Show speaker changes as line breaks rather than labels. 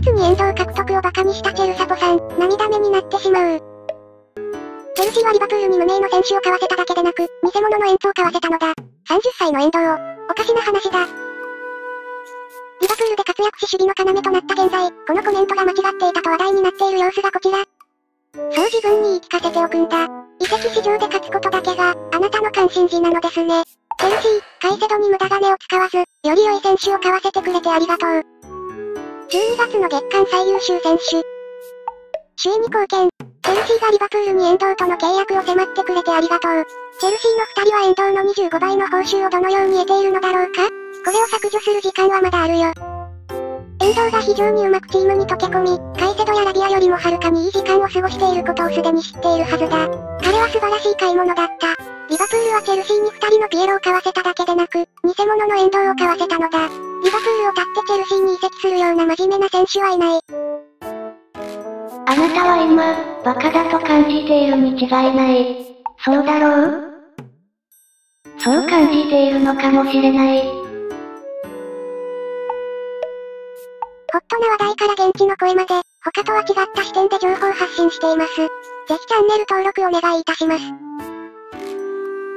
月に遠藤獲得を馬鹿にしたチェルサポさん、涙目になってしまう。チェルシーはリバプールに無名の選手を買わせただけでなく、偽物のエンツを買わせたのだ。30歳の遠藤を、おかしな話だ。リバプールで活躍し守備の要となった現在、このコメントが間違っていたと話題になっている様子がこちら。そう自分に言い聞かせておくんだ。移籍市場で勝つことだけが、あなたの関心事なのですね。チェルシー、カイセドに無駄金を使わず、より良い選手を買わせてくれてありがとう。12月の月間最優秀選手。首位に貢献。チェルシーがリバプールに遠藤との契約を迫ってくれてありがとう。チェルシーの二人は遠藤の25倍の報酬をどのように得ているのだろうかこれを削除する時間はまだあるよ。遠藤が非常にうまくチームに溶け込み、カイセドやラビアよりもはるかにいい時間を過ごしていることをすでに知っているはずだ。彼は素晴らしい買い物だった。リバプールはチェルシーに二人のピエロを買わせただけでなく、偽物の遠藤を買わせたのだ。リバプールを立ってチェルシーに移籍するような真面目な選手はいない。
あなたは今、バカだと感じているに違いない。そうだろう？そう感じているのかもしれない。
ホットな話題から現地の声まで、他とは違った視点で情報発信しています。ぜひチャンネル登録お願いいたします。